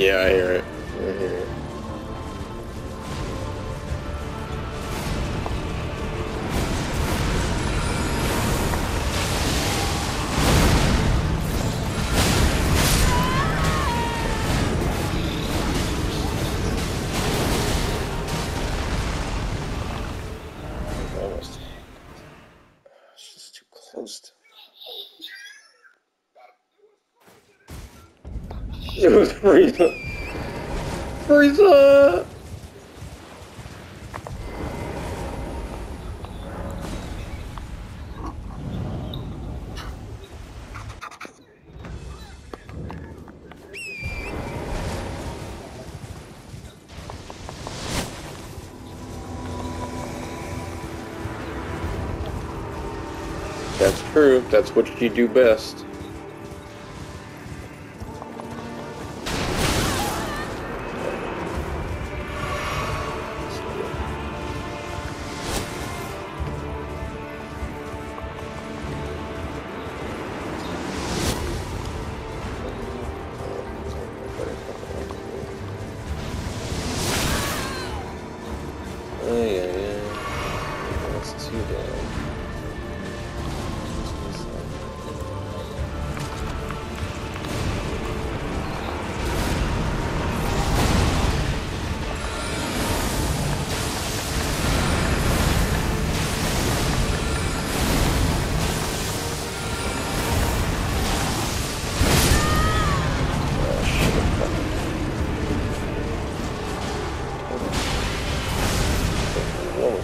Yeah, I hear it. I hear it. Almost. It's just too close to It was Frieza. Frieza! That's true. That's what you do best. Yeah. That's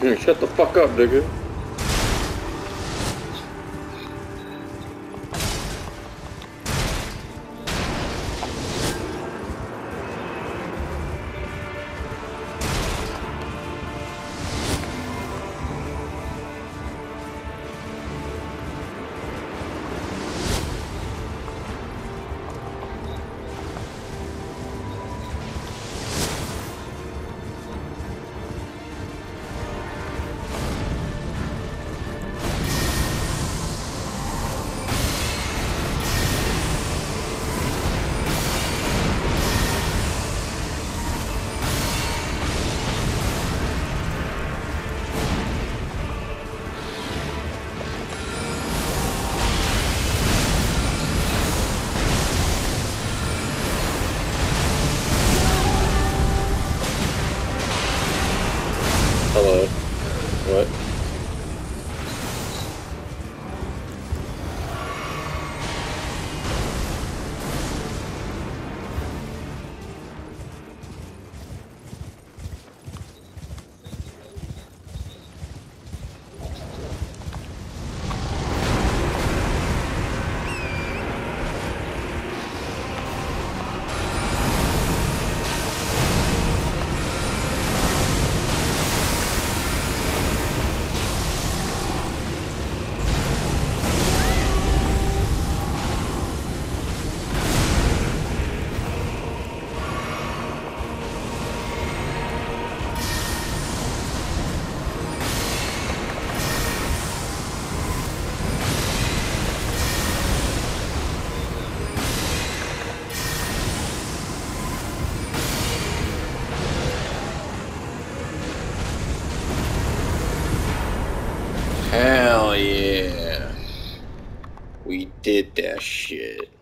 Shut the fuck up, nigga. yeah. Uh, we did that shit.